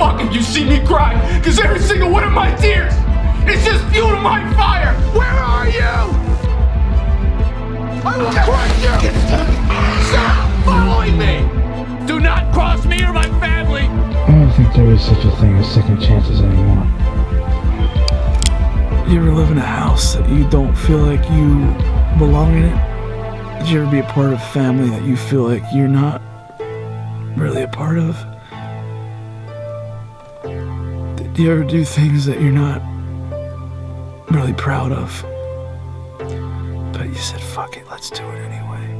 fuck if you see me cry, because every single one of my tears is just fuel to my fire. Where are you? I will crush you! Stop following me! Do not cross me or my family! I don't think there is such a thing as second chances anymore. You ever live in a house that you don't feel like you belong in it? Did you ever be a part of a family that you feel like you're not really a part of? Did you ever do things that you're not really proud of? But you said, fuck it, let's do it anyway.